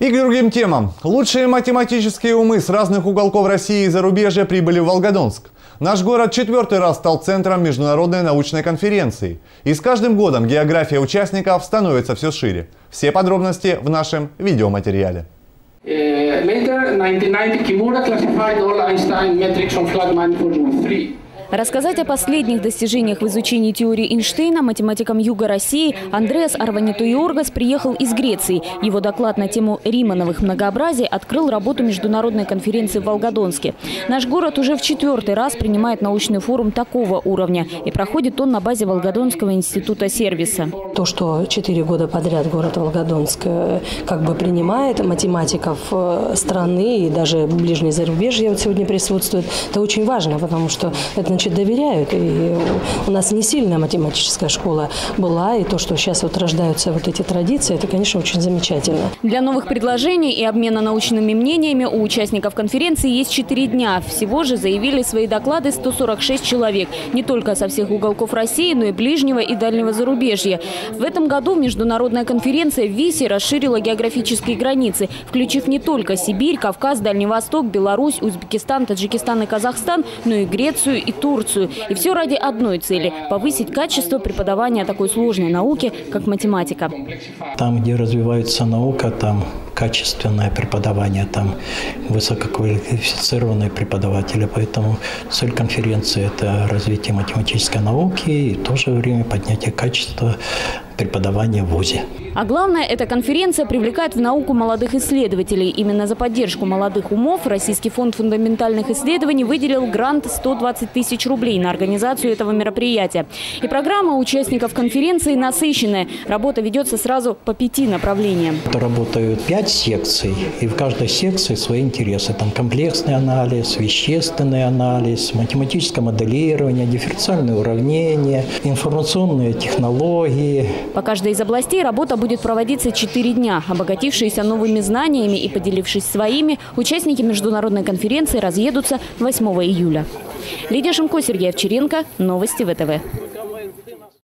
И к другим темам. Лучшие математические умы с разных уголков России и зарубежья прибыли в Волгодонск. Наш город четвертый раз стал центром международной научной конференции. И с каждым годом география участников становится все шире. Все подробности в нашем видеоматериале. Later, 1990, Kimura classified all Einstein metrics on manifold with three. Рассказать о последних достижениях в изучении теории Эйнштейна математикам Юга России Андреас Арванитуиоргас приехал из Греции. Его доклад на тему Римановых многообразий открыл работу международной конференции в Волгодонске. Наш город уже в четвертый раз принимает научный форум такого уровня. И проходит он на базе Волгодонского института сервиса. То, что четыре года подряд город Волгодонск э, как бы принимает математиков э, страны и даже ближние зарубежья вот сегодня присутствует, это очень важно, потому что это значит, доверяют. И у нас не сильная математическая школа была, и то, что сейчас вот рождаются вот эти традиции, это, конечно, очень замечательно. Для новых предложений и обмена научными мнениями у участников конференции есть четыре дня. Всего же заявили свои доклады 146 человек. Не только со всех уголков России, но и ближнего и дальнего зарубежья. В этом году международная конференция в ВИСе расширила географические границы, включив не только Сибирь, Кавказ, Дальний Восток, Беларусь, Узбекистан, Таджикистан и Казахстан, но и Грецию и Турцию. Турцию. И все ради одной цели – повысить качество преподавания такой сложной науки, как математика. Там, где развивается наука, там качественное преподавание, там высококвалифицированные преподаватели. Поэтому цель конференции – это развитие математической науки и в то же время поднятие качества преподавания в ВУЗе. А главное, эта конференция привлекает в науку молодых исследователей. Именно за поддержку молодых умов Российский фонд фундаментальных исследований выделил грант 120 тысяч рублей на организацию этого мероприятия. И программа участников конференции насыщенная. Работа ведется сразу по пяти направлениям. Работают пять секций, и в каждой секции свои интересы. Там комплексный анализ, вещественный анализ, математическое моделирование, дифференциальные уравнения, информационные технологии. По каждой из областей работа будет проводиться 4 дня. Обогатившиеся новыми знаниями и поделившись своими, участники международной конференции разъедутся 8 июля. Лидия Шимко, Сергей Овчаренко. Новости ВТВ.